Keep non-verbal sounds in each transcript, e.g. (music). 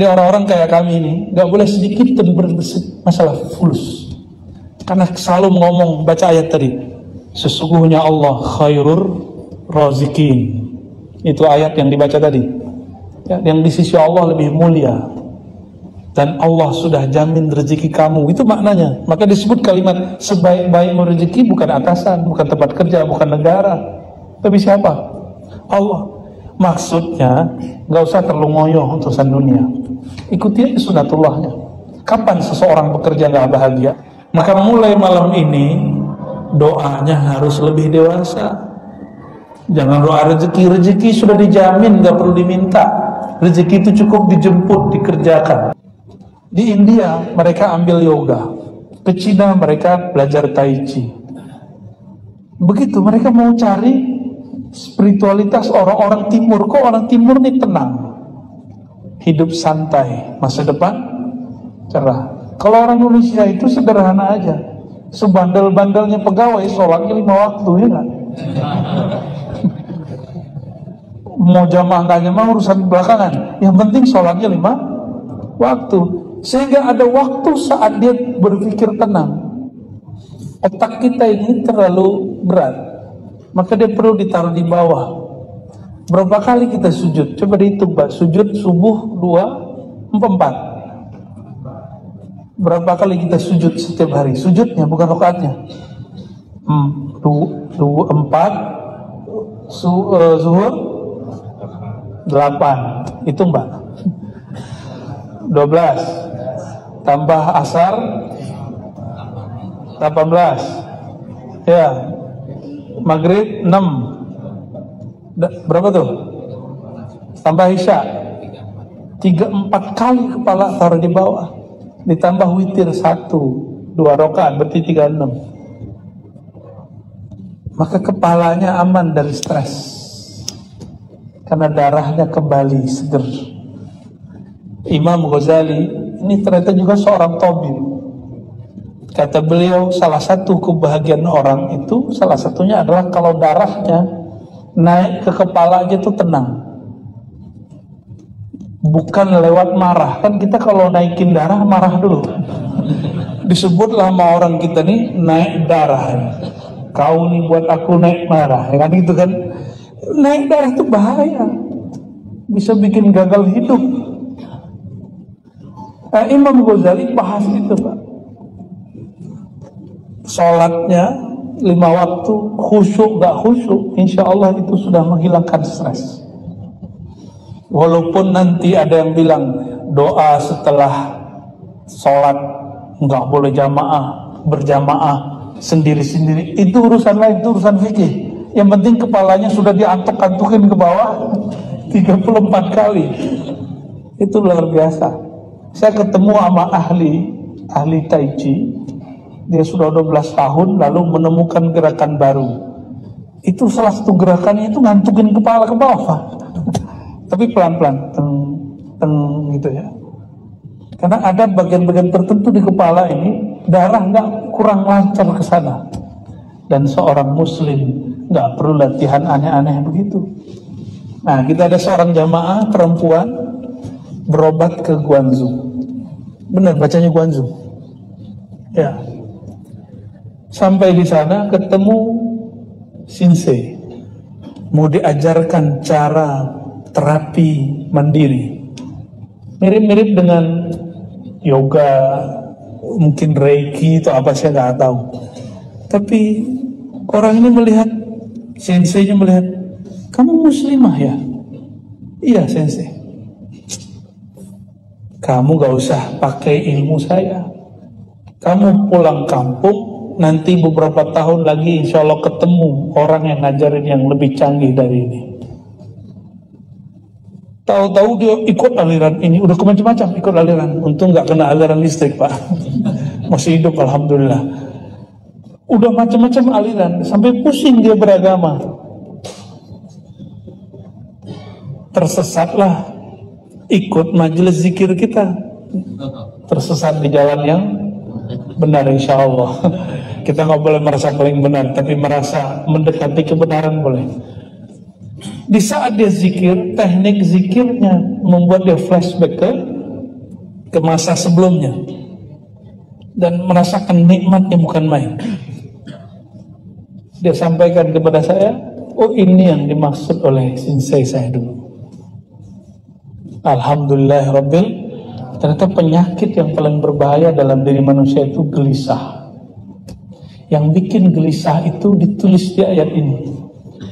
Jadi orang-orang kayak kami ini nggak boleh sedikit pun masalah fulus. Karena selalu ngomong baca ayat tadi. Sesungguhnya Allah khairur razikin. Itu ayat yang dibaca tadi. Ya, yang di sisi Allah lebih mulia. Dan Allah sudah jamin rezeki kamu. Itu maknanya. Maka disebut kalimat sebaik-baik rezeki bukan atasan, bukan tempat kerja, bukan negara. Tapi siapa? Allah. Maksudnya nggak usah terlalu ngoyo urusan dunia. Ikuti aja sunatullahnya. Kapan seseorang bekerja nggak bahagia? Maka mulai malam ini doanya harus lebih dewasa. Jangan doa rezeki, rezeki sudah dijamin, nggak perlu diminta. Rezeki itu cukup dijemput, dikerjakan. Di India mereka ambil yoga, ke Cina mereka belajar Tai Chi. Begitu mereka mau cari spiritualitas orang-orang timur. Kok orang timur ini tenang? Hidup santai, masa depan cerah. Kalau orang Indonesia itu sederhana aja. Sebandel-bandelnya pegawai, sholatnya lima waktu, ya kan? (laughs) mau jamaah nggak jamaah urusan belakangan. Yang penting sholatnya lima waktu. Sehingga ada waktu saat dia berpikir tenang. Otak kita ini terlalu berat. Maka dia perlu ditaruh di bawah. Berapa kali kita sujud? Coba dihitung Pak. Sujud subuh dua, empat. Berapa kali kita sujud setiap hari? Sujudnya bukan rokaatnya. Hmm, dua, dua, empat, su, uh, zuhur, delapan. Itu mbak. (laughs) Dua belas. Tambah asar, delapan belas. Ya, maghrib enam. Berapa tuh? Tambah isya. Tiga empat kali kepala taruh di bawah. Ditambah witir satu dua rokaat berarti tiga enam maka kepalanya aman dari stres. Karena darahnya kembali seger. Imam Ghazali ini ternyata juga seorang tabib. Kata beliau salah satu kebahagiaan orang itu salah satunya adalah kalau darahnya naik ke kepala aja tuh tenang. Bukan lewat marah. Kan kita kalau naikin darah marah dulu. Disebutlah sama orang kita nih naik darah. Kau nih buat aku naik marah ya kan itu kan? Naik darah itu bahaya. Bisa bikin gagal hidup. Nah, Imam Ghazali bahas itu pak. Sholatnya lima waktu khusyuk gak khusyuk insya Allah itu sudah menghilangkan stres Walaupun nanti ada yang bilang doa setelah sholat nggak boleh jamaah, berjamaah sendiri-sendiri. Itu urusan lain, itu urusan fikih. Yang penting kepalanya sudah diantuk-antukin ke bawah (laughs) 34 kali. Itu luar biasa. Saya ketemu sama ahli ahli tai chi. Dia sudah 12 tahun lalu menemukan gerakan baru. Itu salah satu gerakannya itu ngantukin kepala ke bawah tapi pelan-pelan teng teng gitu ya. Karena ada bagian-bagian tertentu di kepala ini darah nggak kurang lancar ke sana. Dan seorang muslim nggak perlu latihan aneh-aneh begitu. Nah kita ada seorang jamaah perempuan berobat ke Guangzhou. Benar bacanya Guangzhou. Ya sampai di sana ketemu Shinsei mau diajarkan cara terapi mandiri. Mirip-mirip dengan yoga, mungkin reiki atau apa saya nggak tahu. Tapi orang ini melihat, senseinya melihat, kamu muslimah ya? Iya sensei. Kamu gak usah pakai ilmu saya. Kamu pulang kampung, nanti beberapa tahun lagi insya Allah ketemu orang yang ngajarin yang lebih canggih dari ini. Tahu-tahu dia ikut aliran ini, udah macam-macam ikut aliran. Untung nggak kena aliran listrik pak, (laughs) masih hidup alhamdulillah. Udah macam-macam aliran, sampai pusing dia beragama. Tersesatlah ikut majelis zikir kita. Tersesat di jalan yang benar insya Allah. (laughs) Kita nggak boleh merasa paling benar, tapi merasa mendekati kebenaran boleh. Di saat dia zikir, teknik zikirnya membuat dia flashback ke ke masa sebelumnya dan merasakan nikmatnya bukan main. Dia sampaikan kepada saya, oh ini yang dimaksud oleh sensei saya dulu. Alhamdulillah Rabbil ternyata penyakit yang paling berbahaya dalam diri manusia itu gelisah. Yang bikin gelisah itu ditulis di ayat ini.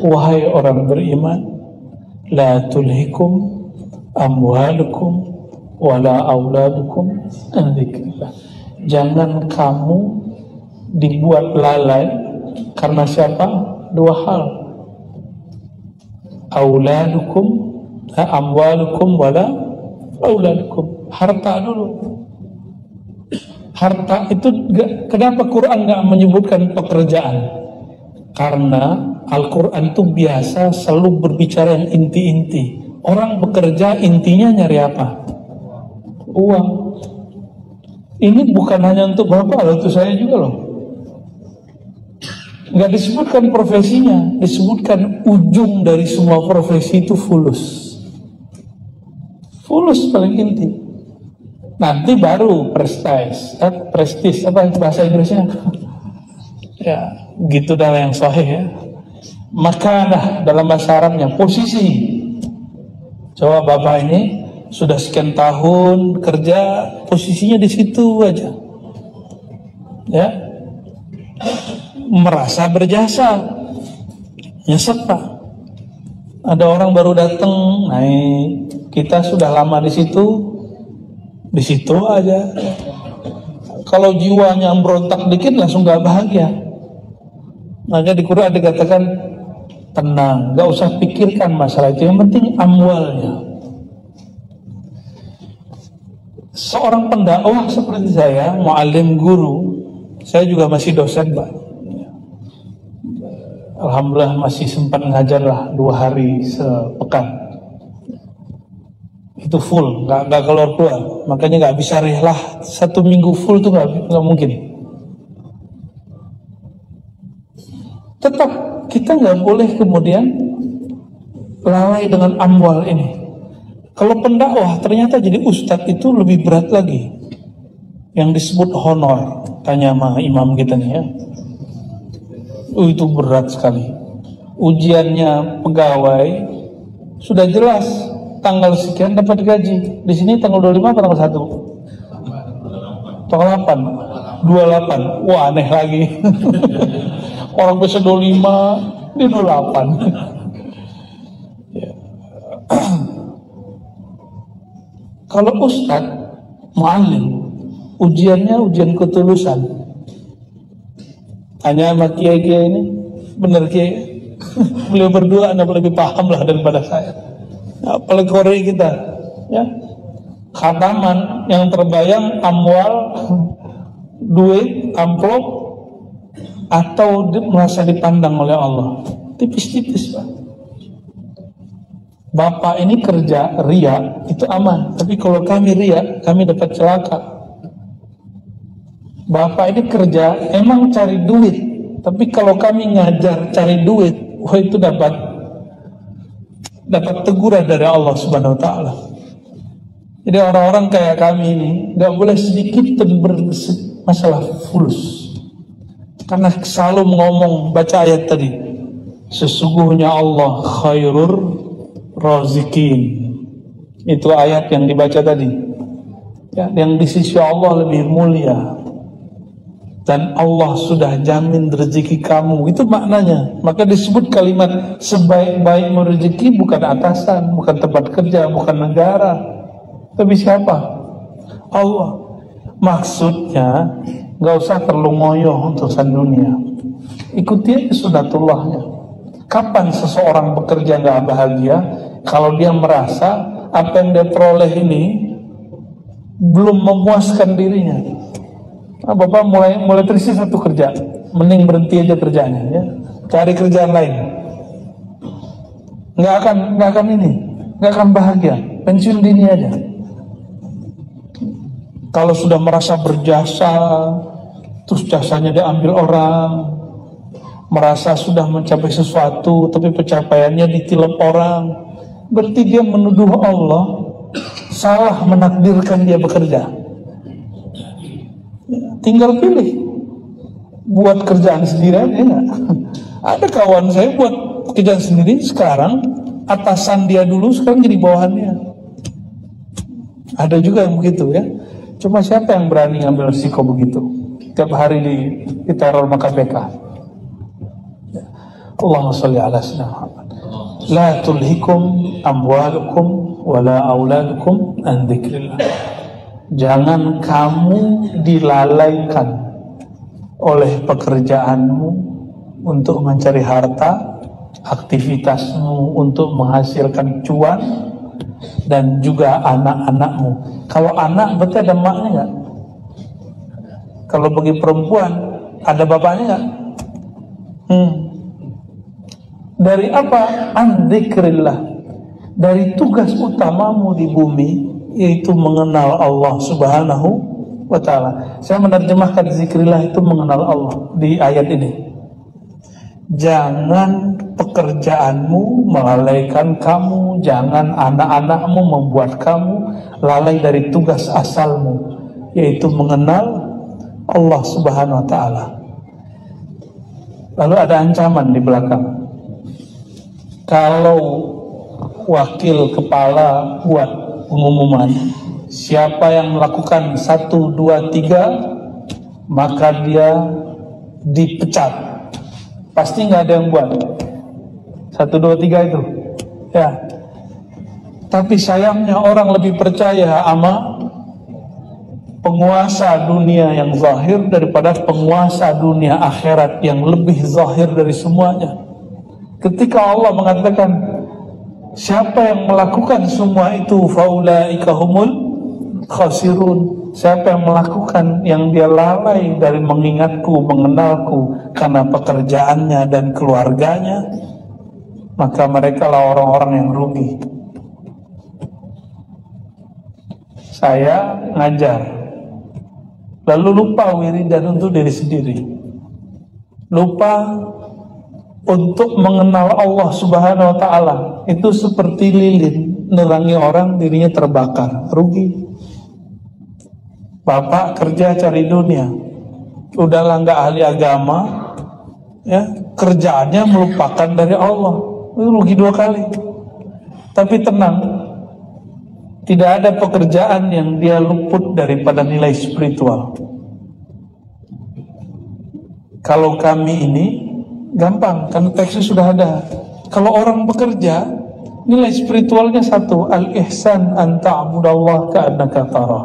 Wahai orang beriman, la tulhikum amwalukum wala auladukum an Jangan kamu dibuat lalai karena siapa? Dua hal. Auladukum amwalukum wala auladukum. Harta dulu. Harta itu kenapa Quran nggak menyebutkan pekerjaan? Karena Al-Quran itu biasa selalu berbicara yang inti-inti. Orang bekerja intinya nyari apa? Uang. Ini bukan hanya untuk Bapak loh, untuk saya juga loh. Nggak disebutkan profesinya, disebutkan ujung dari semua profesi itu fulus. Fulus paling inti. Nanti baru prestis, eh, prestis apa bahasa Inggrisnya? ya, gitu dalam yang sahih ya. Maka dalam bahasa Arabnya posisi. Coba bapak ini sudah sekian tahun kerja posisinya di situ aja. Ya. Merasa berjasa. Nyesek pak. Ada orang baru datang naik. Kita sudah lama di situ di situ aja kalau jiwanya berontak dikit langsung gak bahagia makanya di Quran dikatakan tenang gak usah pikirkan masalah itu yang penting amwalnya seorang pendakwah seperti saya, mualim guru, saya juga masih dosen, Pak. Alhamdulillah masih sempat ngajar lah dua hari sepekan. Itu full, nggak nggak keluar keluar. Makanya nggak bisa rehlah satu minggu full tuh nggak nggak mungkin. Tetap kita nggak boleh kemudian lalai dengan amwal ini. Kalau pendakwah ternyata jadi ustadz itu lebih berat lagi. Yang disebut honor. Tanya sama imam kita nih ya. Oh, itu berat sekali. Ujiannya pegawai sudah jelas tanggal sekian dapat gaji. Di sini tanggal 25 atau tanggal 1? Tanggal 8. 28. Wah aneh lagi. (laughs) Orang bisa 25, dia 28. (laughs) (clears throat) Kalau ustad, mu'alim, ujiannya ujian ketulusan. Hanya sama kiai kiai ini, benar kiai. (laughs) Beliau berdua anda lebih paham lah daripada saya. Apalagi Korea kita, ya. Khataman yang terbayang amwal, (laughs) duit, amplop, atau merasa dipandang oleh Allah. Tipis-tipis, Pak. Bapak ini kerja ria itu aman, tapi kalau kami ria, kami dapat celaka. Bapak ini kerja emang cari duit, tapi kalau kami ngajar cari duit, wah itu dapat dapat teguran dari Allah Subhanahu wa taala. Jadi orang-orang kayak kami ini nggak boleh sedikit pun bermasalah fulus. Karena selalu ngomong baca ayat tadi, sesungguhnya Allah khairur rozikin itu ayat yang dibaca tadi ya, yang di sisi Allah lebih mulia dan Allah sudah jamin rezeki kamu. Itu maknanya. Maka disebut kalimat sebaik-baik rezeki bukan atasan bukan tempat kerja bukan negara. Tapi siapa? Allah. Maksudnya nggak usah terlalu ngoyo untuk san dunia ikuti sunatullahnya. Kapan seseorang bekerja nggak bahagia? Kalau dia merasa apa yang dia peroleh ini belum memuaskan dirinya. Nah, Bapak mulai mulai terisi satu kerja, mending berhenti aja kerjanya ya. Cari kerjaan lain. Nggak akan nggak akan ini, nggak akan bahagia. Pensiun dini aja. Kalau sudah merasa berjasa, terus jasanya diambil orang, merasa sudah mencapai sesuatu, tapi pencapaiannya ditilep orang, berarti dia menuduh Allah salah menakdirkan dia bekerja. Tinggal pilih buat kerjaan sendiri enggak. Ada kawan saya buat kerjaan sendiri sekarang atasan dia dulu sekarang jadi bawahannya. Ada juga yang begitu ya. Cuma siapa yang berani ngambil risiko begitu? Tiap hari di, di teror maka BK. Ya. Allahumma salli ala. La tulhikum amwalukum wala auladukum an dzikrillah. Jangan kamu dilalaikan oleh pekerjaanmu untuk mencari harta, aktivitasmu untuk menghasilkan cuan, dan juga anak-anakmu. Kalau anak berarti ada maknya nggak? Kalau bagi perempuan ada bapaknya nggak? Hmm. Dari apa? Andzikrillah. Dari tugas utamamu di bumi yaitu mengenal Allah Subhanahu wa taala. Saya menerjemahkan zikrillah itu mengenal Allah di ayat ini. Jangan pekerjaanmu melalaikan kamu, jangan anak-anakmu membuat kamu lalai dari tugas asalmu, yaitu mengenal Allah Subhanahu wa taala. Lalu ada ancaman di belakang. Kalau wakil kepala buat pengumuman, siapa yang melakukan satu, dua, tiga, maka dia dipecat Pasti nggak ada yang buat. Satu, dua, tiga itu. Ya. Tapi sayangnya orang lebih percaya sama penguasa dunia yang zahir daripada penguasa dunia akhirat yang lebih zahir dari semuanya. Ketika Allah mengatakan siapa yang melakukan semua itu faulaika humul khasirun Siapa yang melakukan yang dia lalai dari mengingatku, mengenalku karena pekerjaannya dan keluarganya, maka mereka lah orang-orang yang rugi. Saya ngajar, lalu lupa wiridan untuk diri sendiri. Lupa untuk mengenal Allah Subhanahu wa taala. Itu seperti lilin nerangi orang dirinya terbakar, rugi. Bapak kerja cari dunia. Udahlah nggak ahli agama, ya kerjaannya melupakan dari Allah. Itu rugi dua kali. Tapi tenang, tidak ada pekerjaan yang dia luput daripada nilai spiritual. Kalau kami ini gampang, karena teksnya sudah ada. Kalau orang bekerja, nilai spiritualnya satu, al-ihsan an ta'budallah ka'annaka tarah.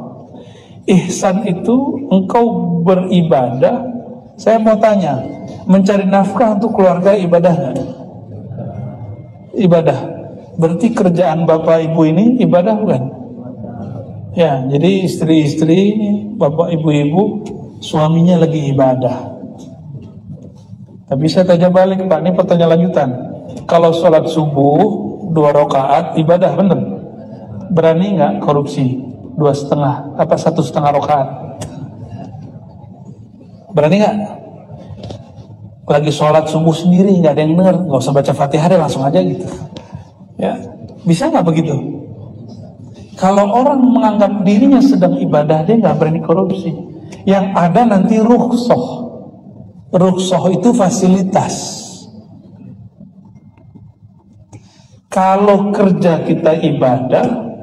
Ihsan itu engkau beribadah. Saya mau tanya mencari nafkah untuk keluarga ibadah ibadah. Berarti kerjaan bapak ibu ini ibadah bukan? Ya jadi istri-istri bapak ibu-ibu suaminya lagi ibadah tapi saya tanya balik pak ini pertanyaan lanjutan. Kalau sholat subuh dua rakaat ibadah bener berani nggak korupsi? Dua setengah apa satu setengah rokaat berani nggak? Lagi sholat subuh sendiri nggak ada yang dengar nggak usah baca fatihah deh langsung aja gitu. Ya bisa nggak begitu? Kalau orang menganggap dirinya sedang ibadah dia nggak berani korupsi. Yang ada nanti rukhsoh rukhsoh itu fasilitas kalau kerja kita ibadah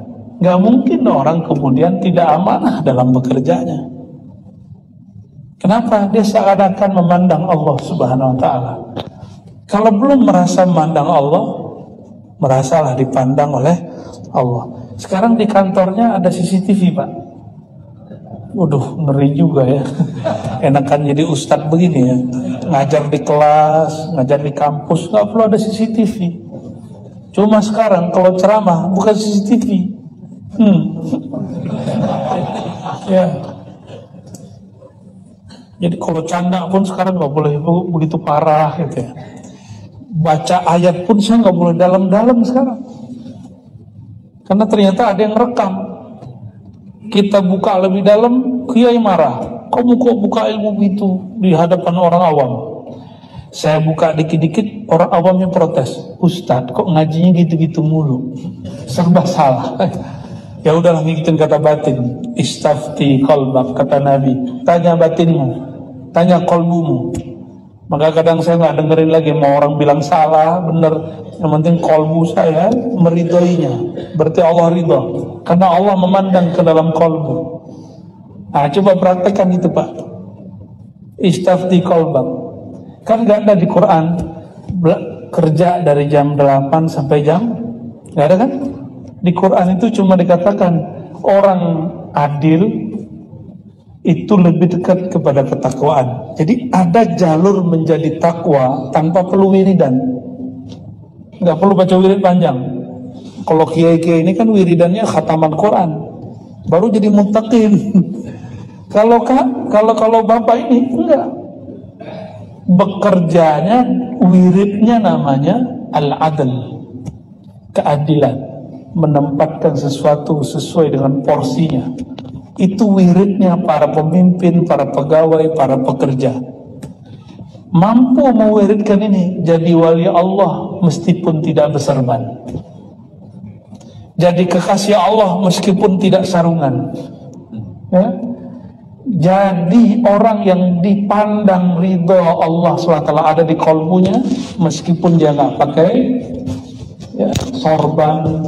Gak mungkin orang kemudian tidak amanah dalam bekerjanya. Kenapa? Dia seakan-akan memandang Allah Subhanahu wa taala. Kalau belum merasa memandang Allah, merasalah dipandang oleh Allah. Sekarang di kantornya ada CCTV, Pak. Waduh, ngeri juga ya. (laughs) Enakan jadi ustadz begini ya. Ngajar di kelas, ngajar di kampus, nggak perlu ada CCTV. Cuma sekarang kalau ceramah bukan CCTV, Hmm. (laughs) ya. Jadi kalau canda pun sekarang nggak boleh begitu parah gitu ya. Baca ayat pun saya nggak boleh dalam-dalam sekarang. Karena ternyata ada yang rekam. Kita buka lebih dalam, kiai marah. Kamu kok buka ilmu itu di hadapan orang awam? Saya buka dikit-dikit, orang awamnya protes. Ustadz, kok ngajinya gitu-gitu mulu? Serba salah. (laughs) Ya udahlah ngikutin kata batin. Istafti kolbak kata Nabi. Tanya batinmu, tanya kolbumu. Maka kadang saya nggak dengerin lagi mau orang bilang salah, bener. Yang penting kolbu saya meridoinya. Berarti Allah ridho. Karena Allah memandang ke dalam kolbu. Nah, coba praktekkan itu Pak. Istafti kolbak. Kan nggak ada di Quran kerja dari jam 8 sampai jam nggak ada kan? Di Quran itu cuma dikatakan orang adil itu lebih dekat kepada ketakwaan. Jadi ada jalur menjadi takwa tanpa perlu wiridan. Nggak perlu baca wirid panjang. Kalau kiai-kiai ini kan wiridannya khataman Quran. Baru jadi muttaqin. (laughs) kalau kak, kalau kalau bapak ini enggak. Bekerjanya wiridnya namanya al-adl. Keadilan menempatkan sesuatu sesuai dengan porsinya. Itu wiridnya para pemimpin, para pegawai, para pekerja. Mampu mewiridkan ini jadi wali Allah meskipun tidak berserban. Jadi kekasih Allah meskipun tidak sarungan. Ya? Jadi orang yang dipandang ridho Allah SWT ada di kolbunya meskipun dia nggak pakai ya, sorban,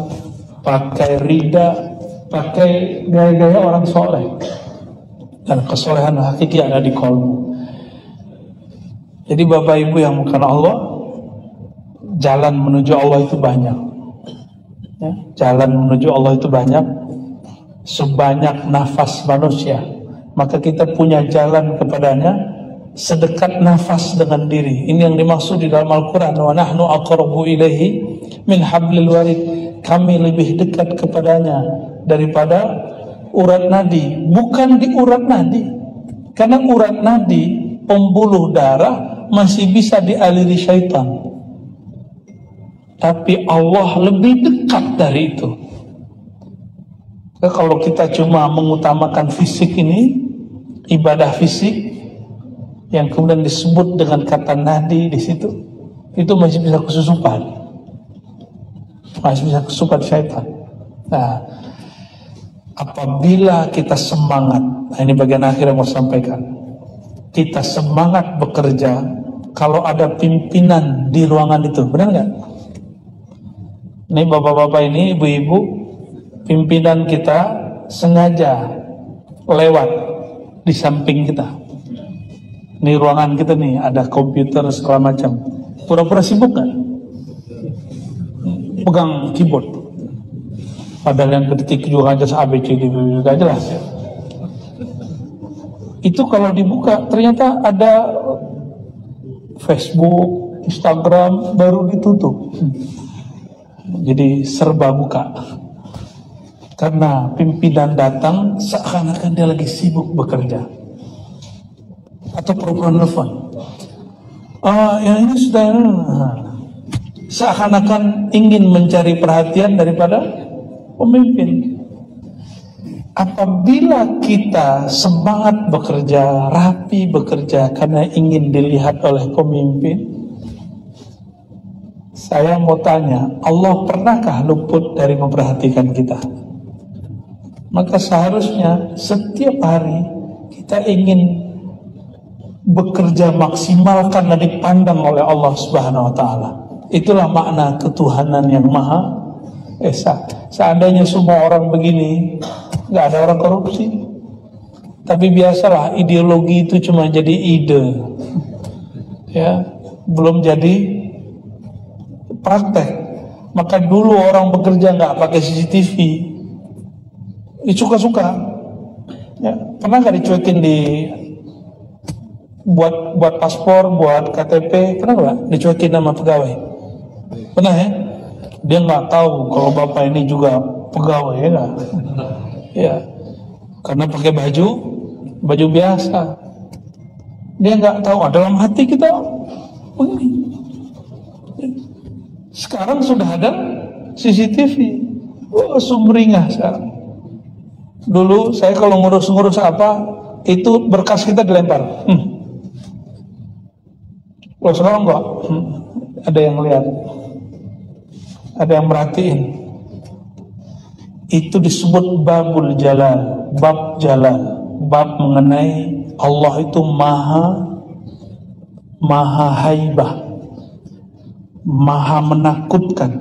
pakai rida, pakai gaya-gaya orang soleh. Dan kesolehan hakiki ada di kolbu. Jadi Bapak Ibu yang bukan Allah, jalan menuju Allah itu banyak. Ya, jalan menuju Allah itu banyak. Sebanyak nafas manusia. Maka kita punya jalan kepadanya sedekat nafas dengan diri. Ini yang dimaksud di dalam Al-Quran. Wa nahnu aqrabu ilaihi min hablil warid kami lebih dekat kepadanya daripada urat nadi. Bukan di urat nadi. Karena urat nadi pembuluh darah masih bisa dialiri syaitan. Tapi Allah lebih dekat dari itu. Kalau kita cuma mengutamakan fisik ini ibadah fisik yang kemudian disebut dengan kata nadi di situ itu masih bisa kesusupan masih bisa kesukaan syaitan. Nah, apabila kita semangat, nah ini bagian akhir yang mau sampaikan. Kita semangat bekerja kalau ada pimpinan di ruangan itu, benar nggak? Ini bapak-bapak ini, ibu-ibu, pimpinan kita sengaja lewat di samping kita. Ini ruangan kita nih, ada komputer segala macam. Pura-pura sibuk kan? Pegang keyboard. Padahal yang ketik juga aja ABC gak jelas. Itu kalau dibuka ternyata ada Facebook, Instagram baru ditutup. Jadi serba buka. Karena pimpinan datang seakan-akan dia lagi sibuk bekerja. Atau program telepon ah yang ini sudah nah, seakan-akan ingin mencari perhatian daripada pemimpin. Apabila kita semangat bekerja, rapi bekerja karena ingin dilihat oleh pemimpin, saya mau tanya, Allah pernahkah luput dari memperhatikan kita? Maka seharusnya setiap hari kita ingin bekerja maksimal karena dipandang oleh Allah Subhanahu wa taala. Itulah makna ketuhanan yang maha esa. Seandainya semua orang begini, nggak ada orang korupsi. Tapi biasalah ideologi itu cuma jadi ide, ya belum jadi praktek. Maka dulu orang bekerja nggak pakai CCTV, ya suka-suka. Ya, pernah nggak dicuekin di buat buat paspor, buat KTP, pernah nggak dicuekin nama pegawai? Pernah ya? Dia nggak tahu kalau bapak ini juga pegawai ya gak? Ya, karena pakai baju baju biasa. Dia nggak tahu ah, dalam hati kita begini. Sekarang sudah ada CCTV. Oh, sumringah sekarang. Dulu saya kalau ngurus-ngurus apa, itu berkas kita dilempar. Hmm. Kalau sekarang enggak, hmm. ada yang lihat ada yang merhatiin. itu disebut babul jalan, bab jalan, bab mengenai Allah itu maha maha haibah, maha menakutkan.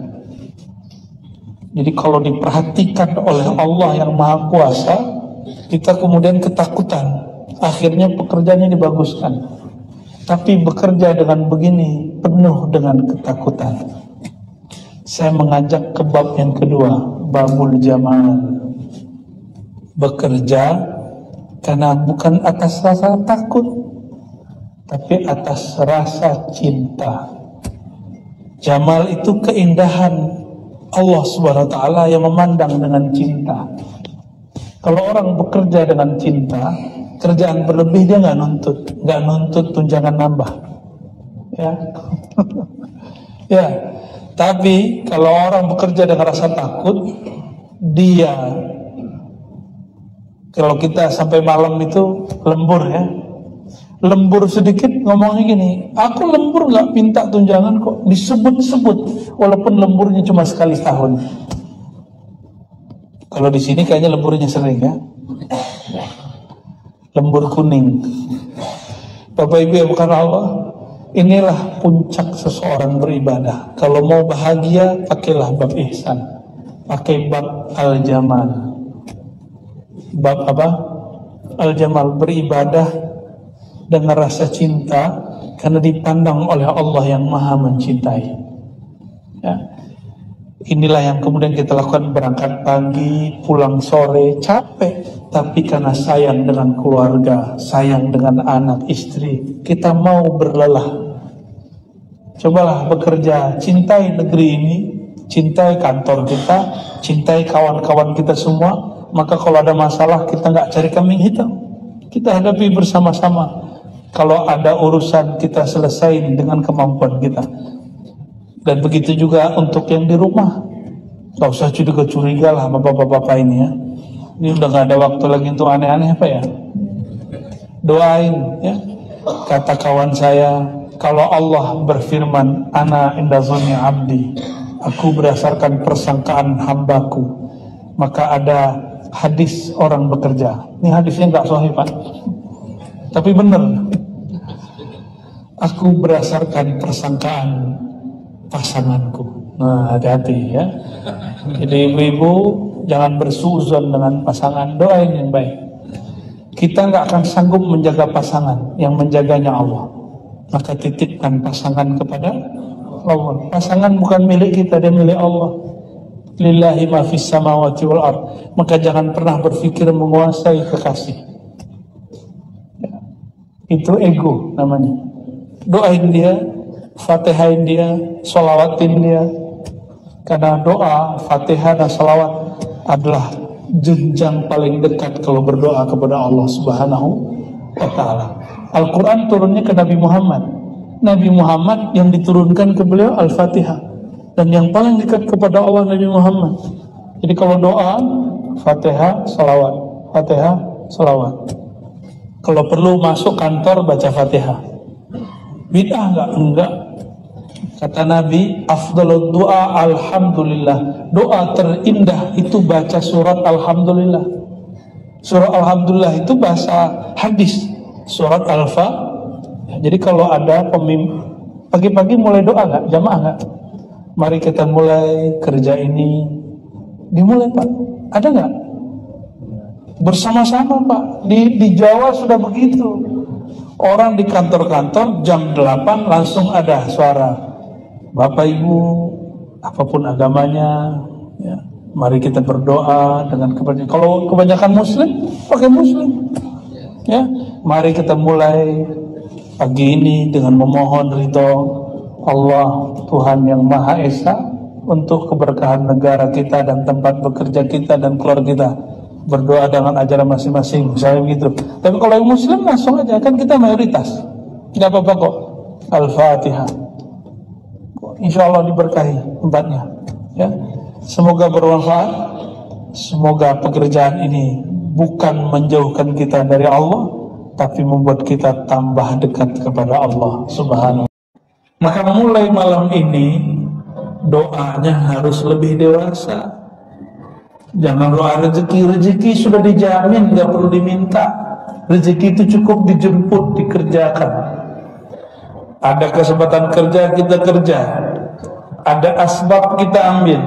Jadi kalau diperhatikan oleh Allah yang maha kuasa, kita kemudian ketakutan. Akhirnya pekerjaannya dibaguskan. Tapi bekerja dengan begini penuh dengan ketakutan. Saya mengajak ke bab yang kedua, babul jamal. Bekerja karena bukan atas rasa takut, tapi atas rasa cinta. Jamal itu keindahan Allah Subhanahu wa taala yang memandang dengan cinta. Kalau orang bekerja dengan cinta, kerjaan berlebih dia nggak nuntut, nggak nuntut tunjangan nambah. Ya. (laughs) ya. Tapi kalau orang bekerja dengan rasa takut, dia kalau kita sampai malam itu lembur ya, lembur sedikit ngomongnya gini, aku lembur nggak minta tunjangan kok, disebut-sebut walaupun lemburnya cuma sekali tahun. Kalau di sini kayaknya lemburnya sering ya, lembur kuning. Bapak Ibu yang bukan Allah, inilah puncak seseorang beribadah. Kalau mau bahagia, pakailah bab ihsan, pakai bab al-jamal. Bab apa? Al-jamal beribadah dengan rasa cinta karena dipandang oleh Allah yang maha mencintai. Ya. Inilah yang kemudian kita lakukan berangkat pagi, pulang sore, capek. Tapi karena sayang dengan keluarga, sayang dengan anak, istri, kita mau berlelah. Cobalah bekerja, cintai negeri ini, cintai kantor kita, cintai kawan-kawan kita semua. Maka kalau ada masalah kita nggak cari kambing hitam, kita hadapi bersama-sama kalau ada urusan kita selesai dengan kemampuan kita. Dan begitu juga untuk yang di rumah. Gak usah curiga curiga lah bapak-bapak ini ya. Ini udah gak ada waktu lagi untuk aneh-aneh apa ya. Doain ya. Kata kawan saya, kalau Allah berfirman, Ana indazoni abdi, aku berdasarkan persangkaan hambaku, maka ada hadis orang bekerja. Ini hadisnya nggak sahih pak, tapi benar aku berdasarkan persangkaan pasanganku. Nah, hati-hati ya. Jadi ibu-ibu jangan bersuzon dengan pasangan, doain yang baik. Kita nggak akan sanggup menjaga pasangan, yang menjaganya Allah. Maka titipkan pasangan kepada Allah. Pasangan bukan milik kita, dia milik Allah. Lillahi ma fis samawati wal ard. Maka jangan pernah berpikir menguasai kekasih. Ya. Itu ego namanya doain dia, fatihain dia, solawatin dia. Karena doa, fatihah dan salawat adalah jenjang paling dekat kalau berdoa kepada Allah Subhanahu wa taala. Al-Qur'an turunnya ke Nabi Muhammad. Nabi Muhammad yang diturunkan ke beliau Al-Fatihah dan yang paling dekat kepada Allah Nabi Muhammad. Jadi kalau doa Fatihah, salawat, Fatihah, salawat. Kalau perlu masuk kantor baca Fatihah. Bid'ah enggak? Enggak. Kata Nabi, afdalud doa alhamdulillah. Doa terindah itu baca surat alhamdulillah. Surat alhamdulillah itu bahasa hadis. Surat alfa. Jadi kalau ada pemimpin pagi-pagi mulai doa enggak? Jamaah enggak? Mari kita mulai kerja ini. Dimulai Pak. Ada enggak? Bersama-sama Pak. Di, di Jawa sudah begitu Orang di kantor-kantor jam 8 langsung ada suara Bapak Ibu apa pun agamanya ya, mari kita berdoa dengan kebanyakan kalau kebanyakan muslim pakai muslim. Ya mari kita mulai pagi ini dengan memohon ridho Allah Tuhan yang Maha Esa untuk keberkahan negara kita dan tempat bekerja kita dan keluarga kita. Berdoa dengan ajaran masing-masing. Misalnya begitu. Tapi kalau yang muslim langsung aja. Kan kita mayoritas. Tidak apa-apa kok. Al-fatihah insya Allah diberkahi tempatnya ya. Semoga bermanfaat. Semoga pekerjaan ini bukan menjauhkan kita dari Allah tapi membuat kita tambah dekat kepada Allah subhanahu maka mulai malam ini doanya harus lebih dewasa. Jangan doa rezeki, rezeki sudah dijamin, nggak perlu diminta. Rezeki itu cukup dijemput, dikerjakan. Ada kesempatan kerja kita kerja, ada asbab kita ambil.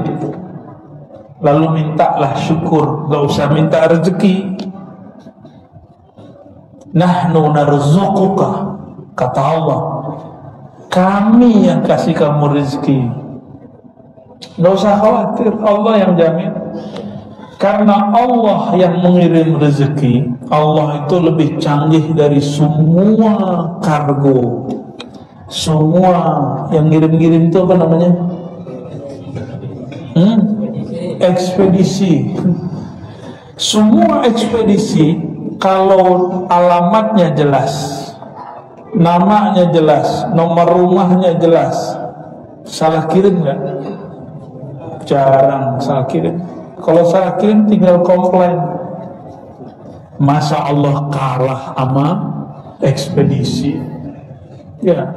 Lalu mintalah syukur, nggak usah minta rezeki. Nahnu narzuquka, kata Allah. Kami yang kasih kamu rezeki. Nggak usah khawatir, Allah yang jamin. Karena Allah yang mengirim rezeki, Allah itu lebih canggih dari semua kargo. Semua yang ngirim-ngirim itu apa namanya? Hmm? Ekspedisi. Semua ekspedisi kalau alamatnya jelas, namanya jelas, nomor rumahnya jelas, salah kirim nggak? Jarang salah kirim kalau sakit tinggal komplain. Masa Allah kalah sama ekspedisi. Ya,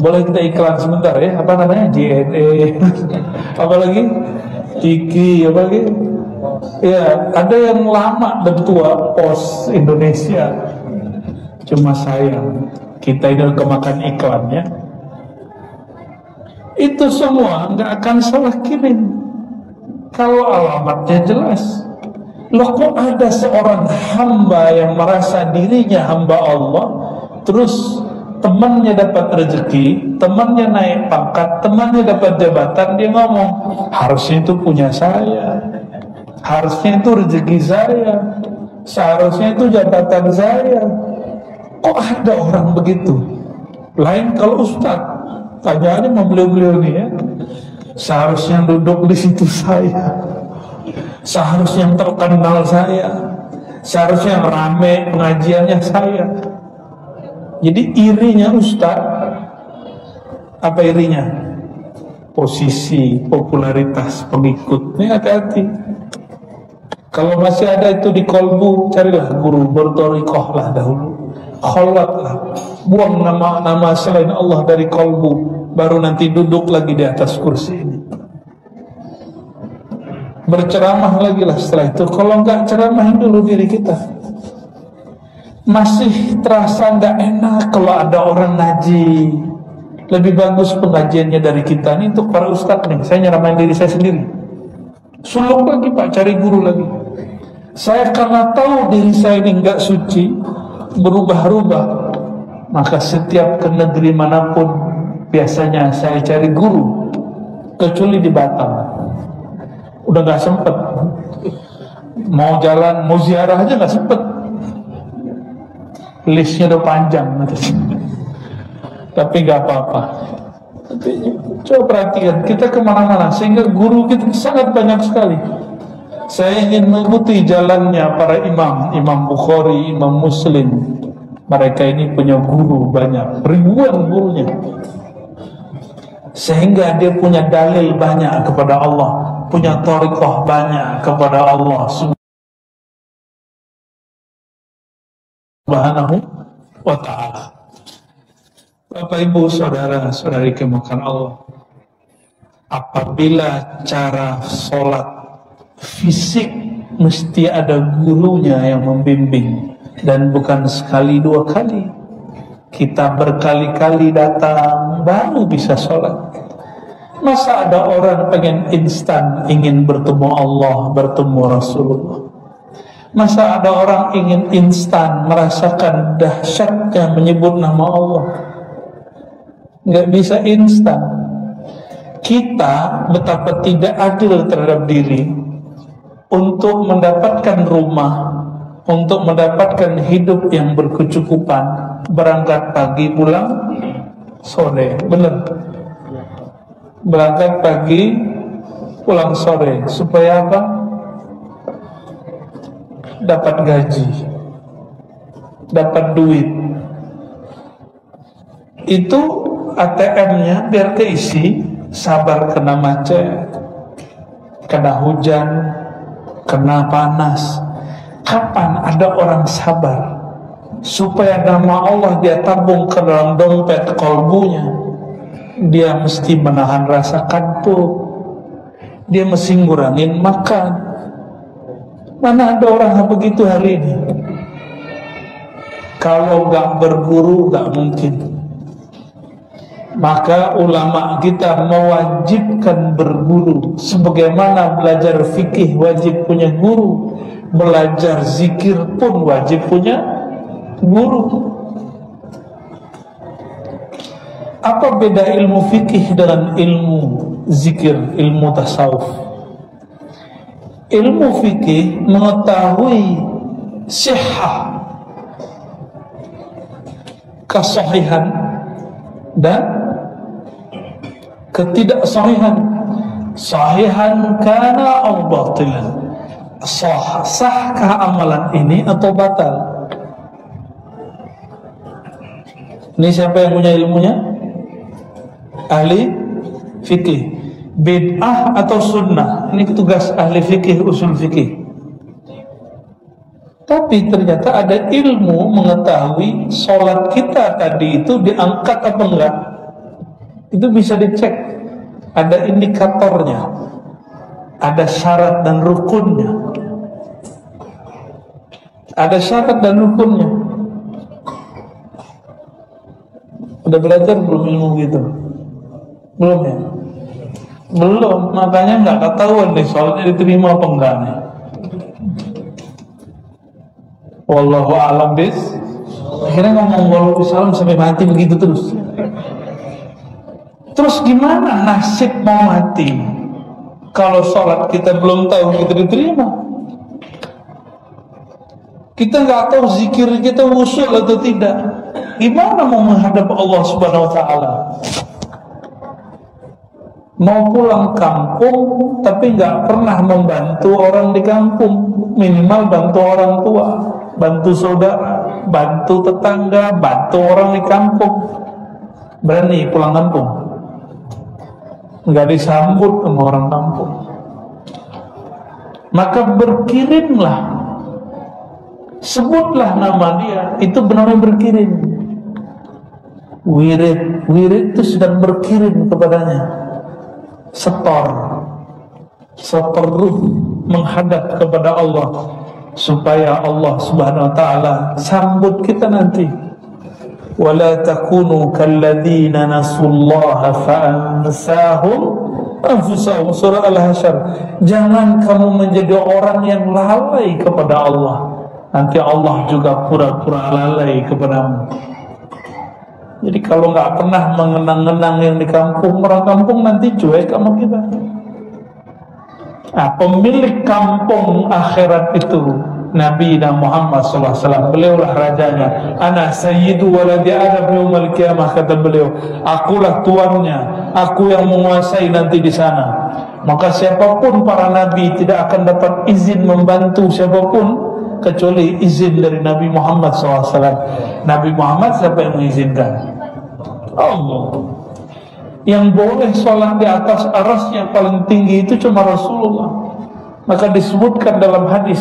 boleh kita iklan sebentar ya. Apa namanya? JNE. (laughs) apa lagi? Tiki, apa lagi? Ya, ada yang lama dan tua pos Indonesia. Cuma sayang kita ini kemakan iklannya. Itu semua nggak akan salah kirim kalau alamatnya jelas. Loh kok ada seorang hamba yang merasa dirinya hamba Allah, terus temannya dapat rezeki, temannya naik pangkat, temannya dapat jabatan, dia ngomong, harusnya itu punya saya, harusnya itu rezeki saya, seharusnya itu jabatan saya. Kok ada orang begitu? Lain kalau Ustaz, tanya aja mau beliau-beliau nih ya. Seharusnya duduk di situ saya. Seharusnya terkenal saya. Seharusnya rame pengajiannya saya. Jadi irinya Ustaz apa irinya? Posisi, popularitas pengikut. Ini hati-hati. Kalau masih ada itu di kolbu, carilah guru bertorikoh lah dahulu. Kholat lah. Buang nama-nama selain Allah dari kolbu baru nanti duduk lagi di atas kursi ini berceramah lagi lah setelah itu kalau enggak ceramahin dulu diri kita masih terasa enggak enak kalau ada orang ngaji. Lebih bagus pengajiannya dari kita ini untuk para ustadz nih. Saya nyeramain diri saya sendiri. Suluk lagi pak. Cari guru lagi. Saya karena tahu diri saya ini enggak suci berubah-ubah maka setiap ke negeri mana pun biasanya saya cari guru kecuali di Batam. Udah nggak sempet. Mau jalan mau ziarah aja nggak sempet listnya udah panjang. Tapi nggak apa-apa. Coba perhatikan kita ke mana-mana sehingga guru kita sangat banyak sekali. Saya ingin mengikuti jalannya para imam imam Bukhari imam Muslim. Mereka ini punya guru banyak ribuan gurunya. Sehingga dia punya dalil banyak kepada Allah punya torikoh banyak kepada Allah subhanahu wa ta'ala. Bapak ibu saudara saudari kemakan Allah apabila cara sholat fisik mesti ada gurunya yang membimbing dan bukan sekali dua kali. Kita berkali-kali datang baru bisa sholat. Masa ada orang pengen instan ingin bertemu Allah bertemu Rasulullah masa ada orang ingin instan merasakan dahsyatnya menyebut nama Allah? Nggak bisa instan. Kita betapa tidak adil terhadap diri untuk mendapatkan rumah untuk mendapatkan hidup yang berkecukupan. Berangkat pagi pulang sore. Benar? Berangkat pagi pulang sore. Supaya apa dapat gaji dapat duit itu ATM-nya biar keisi sabar kena macet kena hujan kena panas Kapan ada orang sabar supaya nama Allah dia tabung ke dalam dompet kolbunya? Dia mesti menahan rasa kantuk. Dia mesti ngurangin makan. Mana ada orang yang begitu hari ini? Kalau nggak berguru nggak mungkin. Maka ulama kita mewajibkan berguru sebagaimana belajar fikih wajib punya guru, belajar zikir pun wajib punya guru. Apa beda ilmu fikih dengan ilmu zikir, ilmu tasawuf? Ilmu fikih mengetahui sihah kesahihan dan ketidaksahihan. Sahihan kana atau batilan sah sahkah amalan ini atau batal? Ini siapa yang punya ilmunya? Ahli fikih bid'ah atau sunnah ini tugas ahli fikih usul fikih tapi ternyata ada ilmu mengetahui sholat kita tadi itu diangkat apa enggak. Itu bisa dicek. Ada indikatornya. Ada syarat dan rukunnya. Ada syarat dan rukunnya. Udah belajar belum ilmu gitu? Belum ya? Belum, makanya nggak ketahuan nih soalnya diterima apa enggak nih. Wallahu alam bis. Akhirnya ngomong wallahu salam sampai mati begitu terus. Terus gimana nasib mau mati? Kalau sholat kita belum tahu kita diterima. Kita nggak tahu zikir kita usul atau tidak. Gimana mau menghadap Allah Subhanahu Wa Taala? Mau pulang kampung tapi nggak pernah membantu orang di kampung, minimal bantu orang tua bantu saudara, bantu tetangga, bantu orang di kampung. Berani pulang kampung. Enggak disambut sama orang kampung. Maka berkirimlah. Sebutlah nama dia, itu benar benar berkirim. Wirid, wirid itu sedang berkirim kepadanya. Setor, seperuh menghadap kepada Allah supaya Allah Subhanahu wa taala sambut kita nanti. Wala takunu kalladzina nasullaha fa'ansahum anfusahum surah Al-Hasyr. Jangan kamu menjadi orang yang lalai kepada Allah. Nanti Allah juga pura-pura lalai kepadamu. Jadi kalau nggak pernah mengenang-enang yang di kampung, orang kampung nanti cuek sama kita. Nah, pemilik kampung akhirat itu Nabi dan Muhammad SAW Beliau lah rajanya. Ana sayyidu waladi adam yawmal kiamah Kata beliau. Akulah tuannya Aku yang menguasai nanti di sana. Maka siapa pun para nabi Tidak akan dapat izin membantu siapa pun Kecuali izin dari Nabi Muhammad SAW Nabi Muhammad siapa yang mengizinkan? Allah. Yang boleh sholat di atas aras yang paling tinggi itu cuma Rasulullah. Maka disebutkan dalam hadis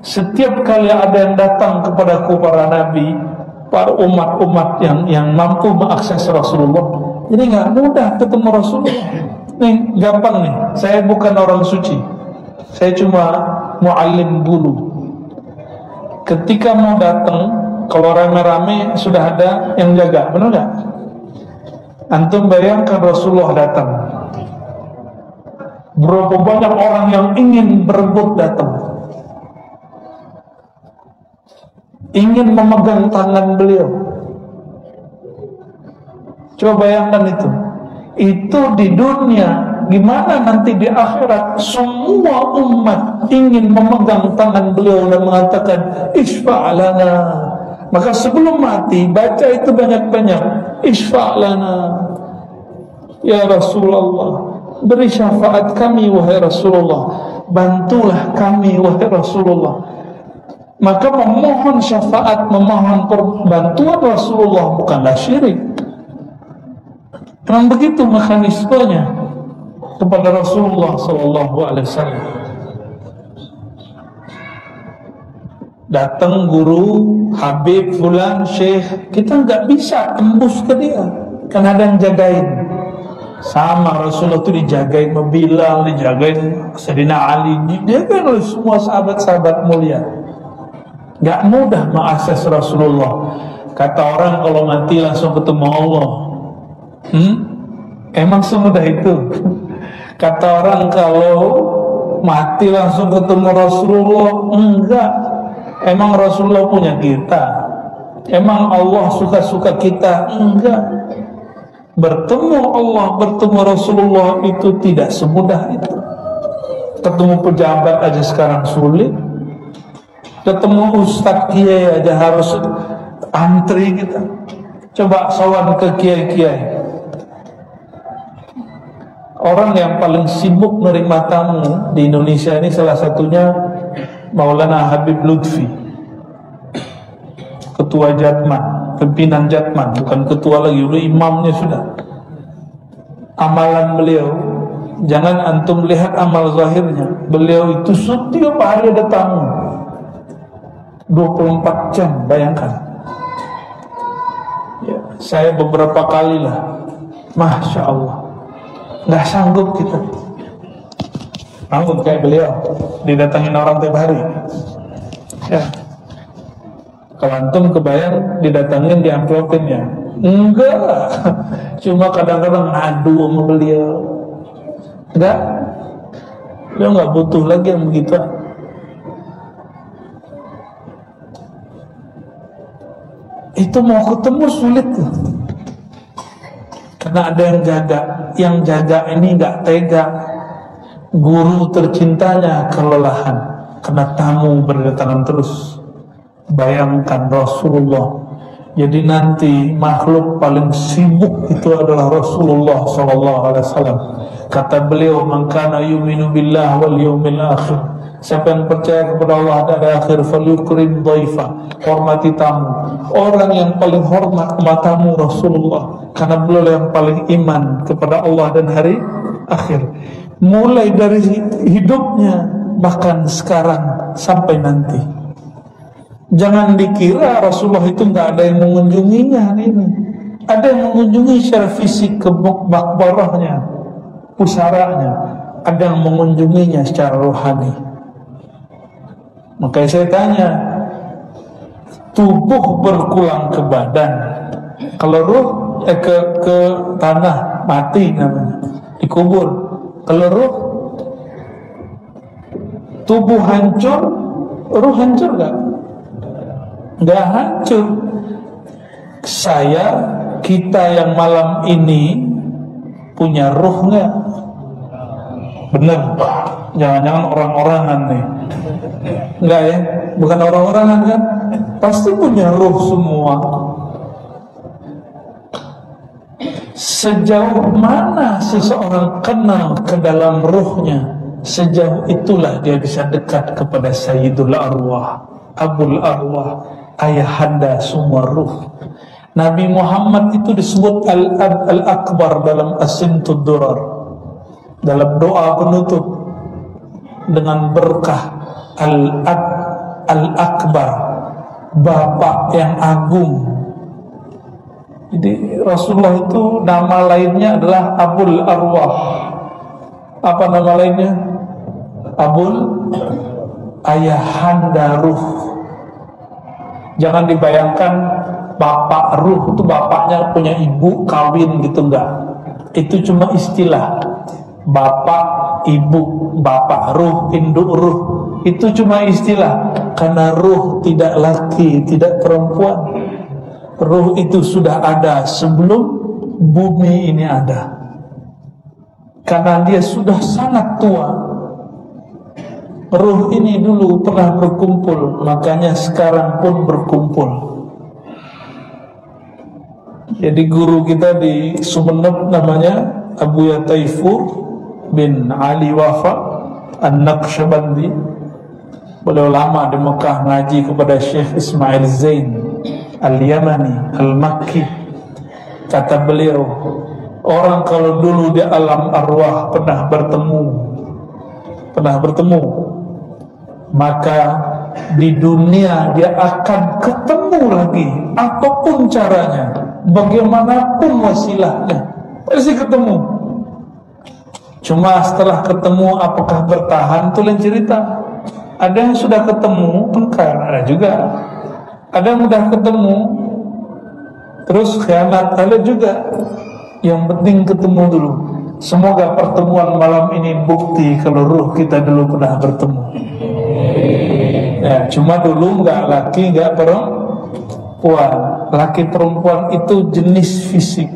setiap kali ada yang datang kepadaku para nabi para umat-umat yang yang mampu mengakses Rasulullah jadi nggak mudah ketemu Rasulullah. Nih gampang nih. Saya bukan orang suci. Saya cuma muallim bulu ketika mau datang kalau rame-rame sudah ada yang jaga benar nggak Antum bayangkan Rasulullah datang. Berapa banyak orang yang ingin berebut datang. Ingin memegang tangan beliau. Coba bayangkan itu. Itu di dunia Gimana nanti di akhirat Semua umat ingin memegang tangan beliau Dan mengatakan Isfa'alana maka sebelum mati baca itu banyak-banyak. Isfa'lana ya Rasulullah. Beri syafaat kami wahai Rasulullah. Bantulah kami wahai Rasulullah. Maka memohon syafaat, memohon bantuan Rasulullah bukanlah syirik. Memang begitu mekanismenya kepada Rasulullah Sallallahu Alaihi Wasallam. datang guru Habib Fulan Syekh kita nggak bisa tembus ke dia karena ada yang jagain sama Rasulullah itu dijagain Bilal, dijagain Sayyidina Ali, dijagain oleh semua sahabat-sahabat mulia. Gak mudah mengakses Rasulullah. Kata orang kalau mati langsung ketemu Allah. Hmm? Emang semudah itu? Kata orang kalau mati langsung ketemu Rasulullah, enggak. Emang Rasulullah punya kita? Emang Allah suka-suka kita? Enggak bertemu Allah, bertemu Rasulullah itu tidak semudah itu. Ketemu pejabat aja sekarang sulit. Ketemu ustadz kiai aja harus antri kita. Coba sowan ke kiai-kiai. Orang yang paling sibuk menerima tamu di Indonesia ini salah satunya Maulana Habib Lutfi Ketua Jatman pimpinan Jatman, bukan ketua lagi, udah imamnya sudah. Amalan beliau, jangan antum lihat amal zahirnya. Beliau itu setiap hari ada tamu. 24 jam, bayangkan. Ya, saya beberapa kali lah, Masya Allah, nggak sanggup kita. Sanggup kayak beliau, didatangin orang tiap hari. Ya, kalau antum kebayang didatangin di amplopin ya? Enggak. (laughs) Cuma kadang-kadang ngadu sama beliau. Enggak. Beliau enggak butuh lagi yang begitu. Itu mau ketemu sulit. Karena ada yang jaga, yang jaga ini enggak tega. Guru tercintanya kelelahan karena tamu berdatangan terus. Bayangkan Rasulullah. Jadi nanti makhluk paling sibuk itu adalah Rasulullah sallallahu alaihi wasallam. Kata beliau, "Man kana yu'minu billah wal yawmil akhir." Siapa yang percaya kepada Allah dan akhir falyukrim dhaifa. Hormati tamu. Orang yang paling hormat matamu Rasulullah karena beliau yang paling iman kepada Allah dan hari akhir. Mulai dari hidupnya bahkan sekarang sampai nanti. Jangan dikira Rasulullah itu nggak ada yang mengunjunginya ini. Ada yang mengunjungi secara fisik ke makbarahnya, pusaranya. Ada yang mengunjunginya secara rohani. Maka saya tanya, tubuh berkulang ke badan. Kalau ruh eh, ke ke tanah mati namanya, dikubur. Kalau ruh tubuh hancur, ruh hancur gak? Nggak hancur. Saya, kita yang malam ini punya ruh nggak? Bener, jangan-jangan orang-orangan nih. Enggak ya, bukan orang-orangan kan? Pasti punya ruh semua. Sejauh mana seseorang kenal ke dalam ruhnya, sejauh itulah dia bisa dekat kepada Sayyidul Arwah, Abul Arwah, ayahanda semua ruh. Nabi Muhammad itu disebut Al-Ab Al-Akbar dalam Asintud Durar. Dalam doa penutup dengan berkah Al-Ab Al-Akbar, Bapak yang agung. Jadi Rasulullah itu nama lainnya adalah Abul Arwah. Apa nama lainnya? Abul Ayahanda Ruh. Jangan dibayangkan bapak ruh itu bapaknya punya ibu kawin gitu enggak. Itu cuma istilah. Bapak, ibu, bapak ruh, induk ruh. Itu cuma istilah. Karena ruh tidak laki, tidak perempuan. Ruh itu sudah ada sebelum bumi ini ada. Karena dia sudah sangat tua Ruh ini dulu pernah berkumpul Makanya sekarang pun berkumpul. Jadi guru kita di Sumeneb namanya Abu Yataifur bin Ali Wafa An-Naqsyabandi Beliau lama di Mekah ngaji kepada Syekh Ismail Zain Al-Yamani Al-Makki. Kata beliau Orang kalau dulu di alam arwah pernah bertemu Pernah bertemu maka di dunia dia akan ketemu lagi apa pun caranya bagaimanapun wasilahnya pasti ketemu Cuma setelah ketemu apakah bertahan itu lain cerita. Ada yang sudah ketemu tengkar, ada juga. Ada yang sudah ketemu terus khianat, ada juga. Yang penting ketemu dulu. Semoga pertemuan malam ini bukti kalau ruh kita dulu pernah bertemu. Ya, cuma dulu nggak laki nggak perempuan. Laki perempuan itu jenis fisik,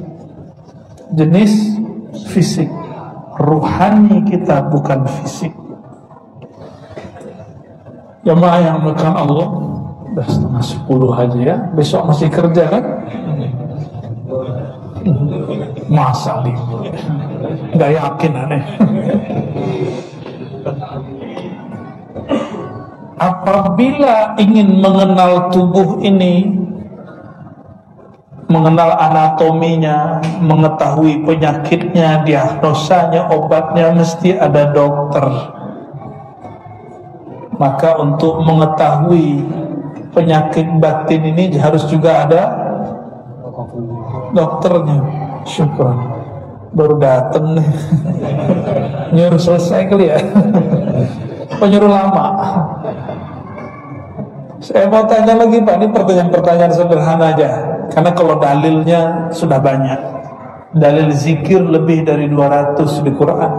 jenis fisik. Ruhani kita bukan fisik. Jamaah yang makan Allah Udah setengah sepuluh aja ya Besok masih kerja kan? Masa libur Gak yakin aneh Apabila ingin mengenal tubuh ini mengenal anatominya, mengetahui penyakitnya, diagnosanya, obatnya mesti ada dokter. Maka untuk mengetahui penyakit batin ini harus juga ada dokternya. Syukur. Baru dateng. (laughs) Nyuruh selesai kali ya. (laughs) Penyuruh lama. Saya mau tanya lagi Pak, ini pertanyaan-pertanyaan sederhana aja. Karena kalau dalilnya sudah banyak. Dalil zikir lebih dari 200 di Quran.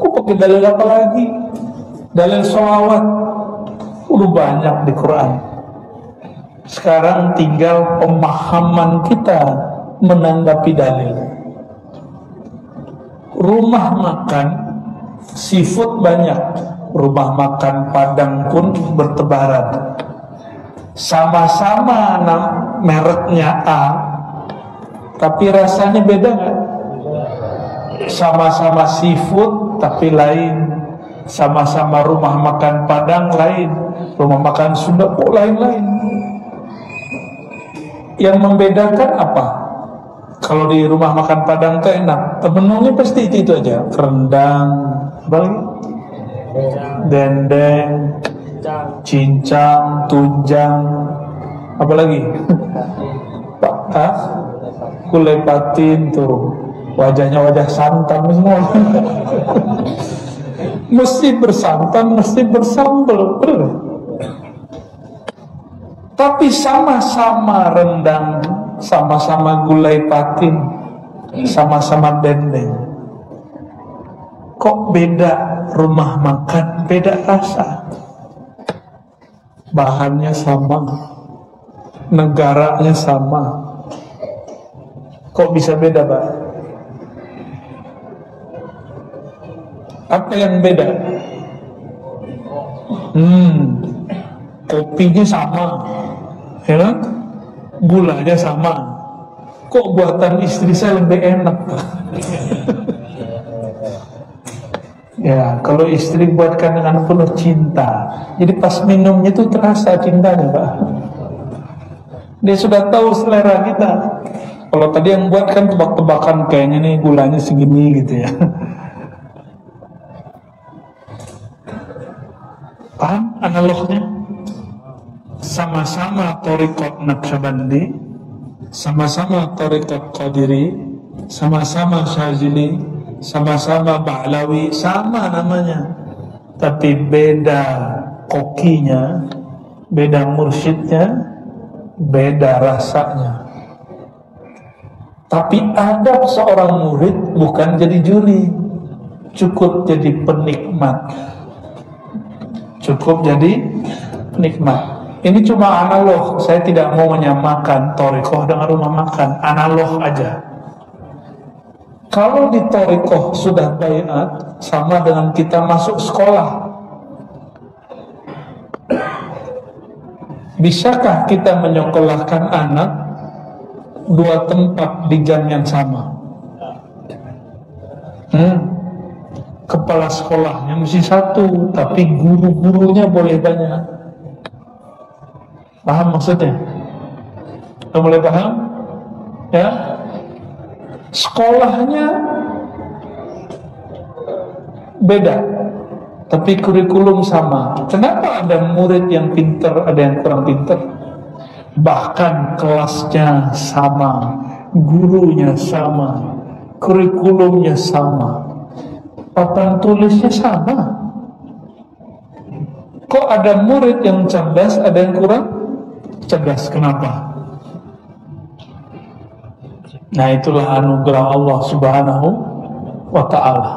Kok pakai dalil apa lagi? Dalil sholawat udah banyak di Quran. Sekarang tinggal pemahaman kita menanggapi dalil. Rumah makan seafood banyak, rumah makan Padang pun bertebaran sama-sama mereknya A tapi rasanya beda nggak? Sama-sama seafood tapi lain. Sama-sama rumah makan Padang lain. Rumah makan Sunda kok lain-lain? Yang membedakan apa? Kalau di rumah makan Padang itu enak menunya pasti itu, itu aja. Rendang lagi? Dendeng cincang, tunjang, apa lagi? Pak? Kulai patin tuh, wajahnya wajah santan semua. (laughs) mesti bersantan, mesti bersambel? Tapi sama-sama rendang, sama-sama gulai patin, sama-sama dendeng. Kok beda rumah makan, beda rasa? Bahannya sama, negaranya sama. Kok bisa beda, Pak? Apa yang beda? Hmm, kopinya sama, ya kan? Gulanya sama. Kok buatan istri saya lebih enak, Pak? (laughs) Ya, kalau istri buatkan dengan penuh cinta. Jadi pas minumnya itu terasa cintanya, Pak. Dia sudah tahu selera kita. Kalau tadi yang buat kan tebak-tebakan kayaknya nih gulanya segini gitu ya. Paham analognya? Sama-sama torikot Naqsyabandi, sama-sama torikot Qadiri, sama-sama Syazili, sama-sama Ba'lawi sama namanya. Tapi beda kokinya beda mursyidnya beda rasanya. Tapi adab seorang murid bukan jadi juri cukup jadi penikmat. Cukup jadi penikmat. Ini cuma analog saya tidak mau menyamakan torikoh dengan rumah makan. Analog aja kalau di Torikoh sudah bayat sama dengan kita masuk sekolah. Bisakah kita menyekolahkan anak dua tempat di jam yang sama? Hmm. Kepala sekolahnya mesti satu, tapi guru-gurunya boleh banyak. Paham maksudnya? Kamu boleh paham? Ya, sekolahnya beda tapi kurikulum sama kenapa ada murid yang pinter ada yang kurang pinter bahkan kelasnya sama gurunya sama kurikulumnya sama papan tulisnya sama. Kok ada murid yang cerdas, ada yang kurang cerdas? Kenapa? Nah itulah anugerah Allah subhanahu wa ta'ala.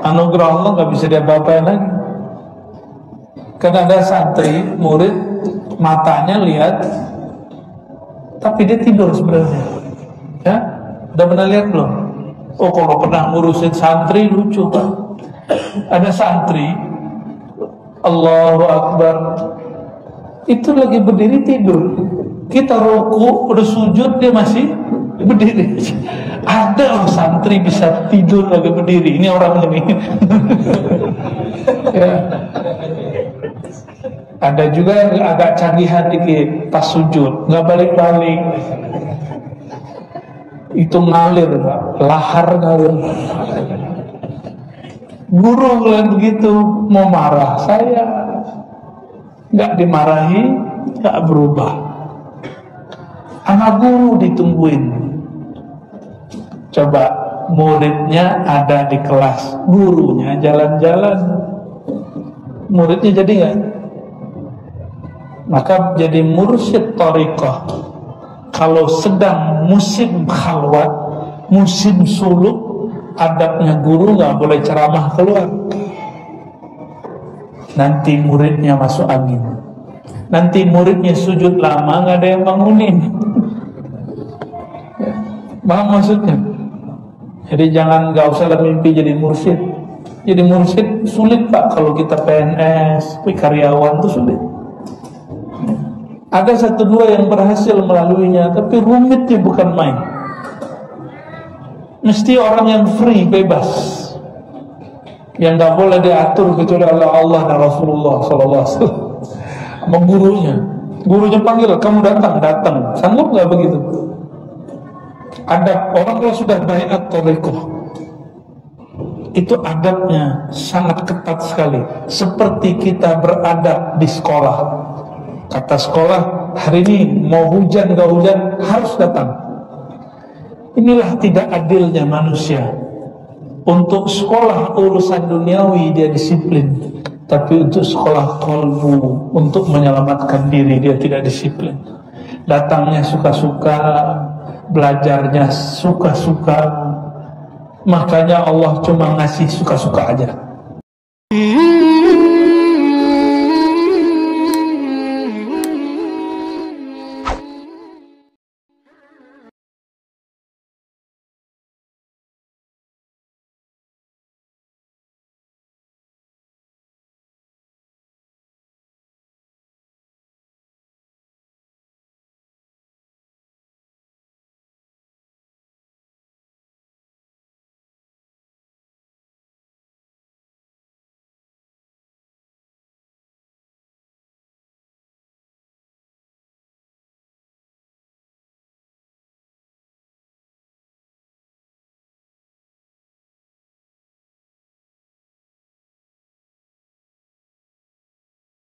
Anugerah Allah nggak bisa diapa-apain lagi. Karena ada santri, murid Matanya lihat Tapi dia tidur sebenarnya. Ya, udah pernah lihat belum? Oh kalau pernah ngurusin santri lucu pak. Ada santri Allahu Akbar Itu lagi berdiri tidur kita roku udah sujud dia masih berdiri. Ada loh santri bisa tidur lagi berdiri. Ini orang ini. (laughs) Ya. ada juga yang agak canggihan dikit pas sujud nggak balik-balik. Itu ngalir lahar ngalir. Guru bilang begitu mau marah saya? Nggak dimarahi nggak berubah anak guru ditungguin. Coba muridnya ada di kelas gurunya jalan-jalan. Muridnya jadi nggak? Maka jadi mursyid tariqah. Kalau sedang musim khalwat musim suluk adabnya guru nggak boleh ceramah keluar. Nanti muridnya masuk angin nanti muridnya sujud lama nggak ada yang bangunin Paham maksudnya? Jadi jangan nggak usah mimpi jadi mursyid. Jadi mursyid sulit pak kalau kita PNS, karyawan itu sulit. Ada satu dua yang berhasil melaluinya, tapi rumitnya bukan main. Mesti orang yang free, bebas. Yang nggak boleh diatur kecuali oleh Allah dan Rasulullah Sallallahu Alaihi Wasallam. Sama gurunya, gurunya panggil, kamu datang, datang. Sanggup nggak begitu? adab. Orang kalau sudah bayat tolekoh itu adabnya sangat ketat sekali. Seperti kita beradab di sekolah. Kata sekolah hari ini mau hujan gak hujan harus datang. Inilah tidak adilnya manusia. Untuk sekolah urusan duniawi dia disiplin tapi untuk sekolah kolbu untuk menyelamatkan diri dia tidak disiplin. Datangnya suka-suka belajarnya suka-suka. Makanya Allah cuma ngasih suka-suka aja